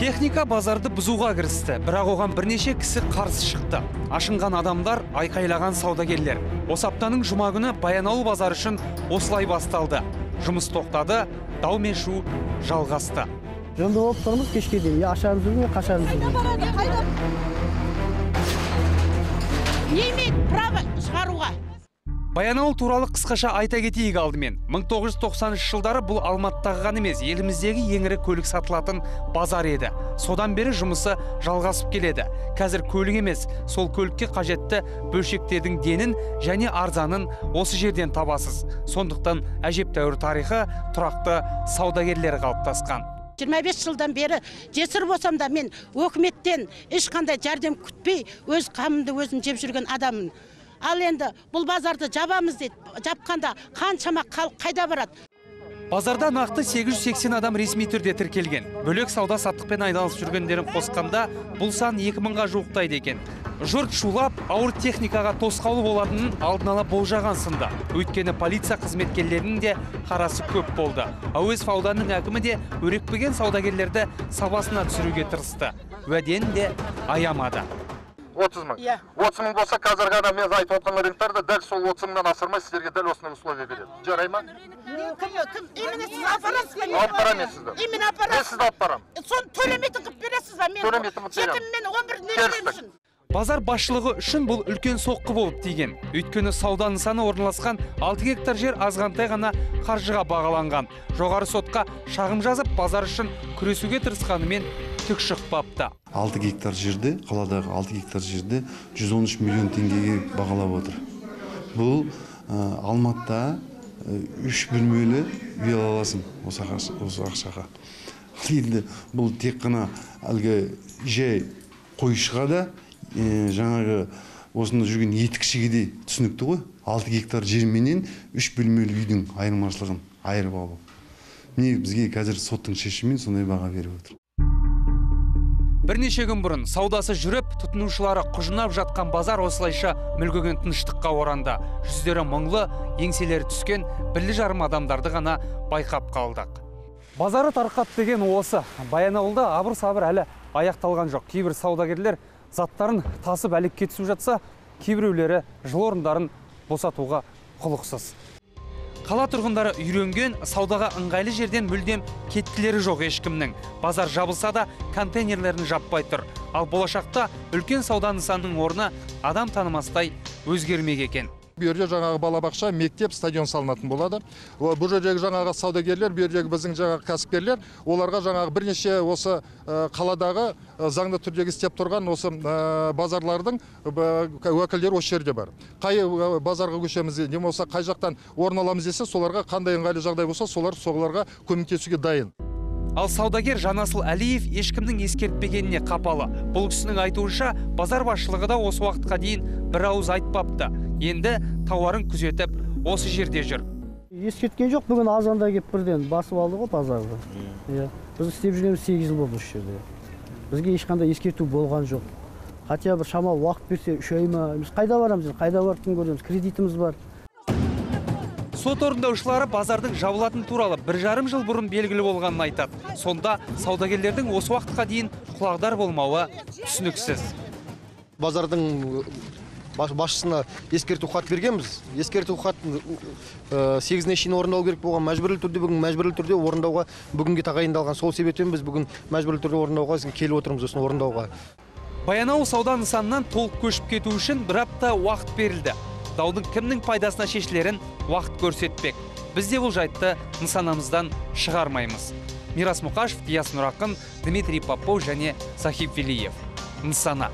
техника базарды бұзуға кірісті. Бірақ оған бірнеше кісі қарсы шықты. Ашынған адамдар айқайлаған саудагерлер. Осы аптаның жұма күні баянауыл базары үшін осылай басталды. Жұмыс тоқтады дау мен шу жалғасты. Жөнді болып тұрмыз кешке дейін. Я ашарымыз жүрген я имеет право шығаруға? Баянауыл туралы қысқаша айта кетейік алдымен. 1990 жылдары бұл алматыдағы ғана емес еліміздегі ең ірі көлік сатылатын базар еді. Содан бері жұмысы жалғасып келеді. Қазір көлік емес сол көлікке қажетті бөлшектердің денін және арзанын осы жерден табасыз. Сондықтан әжептәуір тарихы тұрақты саудагерлер қалыптасқан. 25 жылдан бері жесір болсам да мен өкіметтен ешқандай жәрдем күтпей өз қамымды өзім жеп жүрген адаммын. Ал енді бұл базарды жабамыз дейді жапқанда қаншама халық қайда барады Базарда нақты 880 адам ресми түрде тіркелген. Бөлек сауда саттықпен айналысып жүргендерін қосқанда бұл сан 2000-ға жуықтайды екен. Жұрт шулап, ауыр техникаға тосқауыл болатынын алдын ала болжаған сынды. Өйткені полиция қызметкерлерінің де қарасы көп болды. Әуезов ауданының әкімі де өрекпіген саудагерлерді сабасына түсіруге тырысты. Уәдені де аямады. Отыз мың Иә. отыз мың болса қазіргі ана мен айтып отқан рынктарды дәл сол отыз мыңнан асырмай сіздерге дәл осындай условия береді жарай ма кім кім именно сіз апарасыз ба алып барамын мен сізді именно мен апарасыз сізді алып барамын соны төлемейтін қылып бересіз ба мен Төлемейтін қылып беремін. жетім мен он бір Келістік. үшін Базар басшылығы үшін бұл үлкен соққы болып тиген. Өйткені сауда нысаны орналасқан 6 гектар жер азғантай ғана қаржыға бағаланған. Жоғары сотқа шағым жазып, базар үшін күресуге тырысқанымен түк шықпапты. 6 гектар жерде қаладағы 6 гектар жерде 113 миллион теңгеге бағалап отыр. Бұл ә, алматыда ә, үш бөлмелі ала аласың осы ақша- осы ақшаға енді бұл тек қана әлгі жай қойшыға да ә, жаңағы осында жүрген етікшіге де түсінікті ғой. 6 гектар жерменен үш бөлмелі үйдің айырмашылығын айырып алу. Міне бізге қазір соттың шешімімен сондай баға беріп отыр. Бірнеше күн бұрын саудасы жүріп, тұтынушылары құжынап жатқан базар осылайша мүлгіген тыныштыққа оранды. Жүздері мұңлы, еңселері түскен бірлі жарым адамдарды ғана байқап қалдық. Базары тарқат деген осы. Баянауылда абыр-сабыр әлі аяқталған жоқ. Кейбір саудагерлер заттарын тасып әлек кетісіп жатса, кейбіреулері жыл орындарын босатуға құлықсыз. Қала тұрғындары үйренген саудаға ыңғайлы жерден мүлдем кеткілері жоқ ешкімнің. Базар жабылса да контейнерлерін жаппай тұр. Ал болашақта үлкен сауда нысанының орны адам танымастай өзгермек екен. Бұл жерде жаңағы балабақша мектеп стадион салынатын болады. Бұл жердегі жаңағы саудагерлер бұл жердегі біздің жаңағы кәсіпкерлер оларға жаңағы бірнеше осы қаладағы заңды түрдегі істеп тұрған осы базарлардың уәкілдері осы жерде бар. Қай базарға көшеміз не болмаса қай жақтан орын аламыз десе соларға қандай ыңғайлы жағдай болса солар соларға көмектесуге дайын. Ал саудагер Жанасыл Әлиев ешкімнің ескертпегеніне қапалы. Бұл кісінің айтуынша базар басшылығы да осы уақытқа дейін бір ауыз айтпапты. Енді тауарын күзетіп осы жерде жүр. ескерткен жоқ бүгін азанда келіп бірден басып алды ғой базарды. Иә біз істеп жүргеніміз сегіз жыл болды осы жерде. Бізге ешқандай ескерту болған жоқ. Хотя бір шамалы уақыт берсе үш ай ма біз қайда барамыз? Енді қайда барып күн көреміз кредитіміз бар. Сот орындаушылары базардың жабылатын туралы бір жарым жыл бұрын белгілі болғанын айтады. Сонда саудагерлердің осы уақытқа дейін құлағдар болмауы түсініксіз. базардың бас- басшысына ескерту хат бергенбіз ескерту хат сегізіне шейін орындалу керек болған мәжбүрлі түрде бүгін мәжбүрлі түрде орындауға бүгінге тағайындалған сол себептен біз бүгін мәжбүрлі түрде орындауға келіп отырмыз осыны орындауға Баянауыл сауда нысанынан толық көшіп кету үшін бір апта уақыт берілді. Даудың кімнің пайдасына шешілерін уақыт көрсетпек. Біз де бұл жайтты нысанамыздан шығармаймыз. Мирас Мұқашев, Диас Нұрақын, Дмитрий Попов және Сахиб Велиев. Нысана.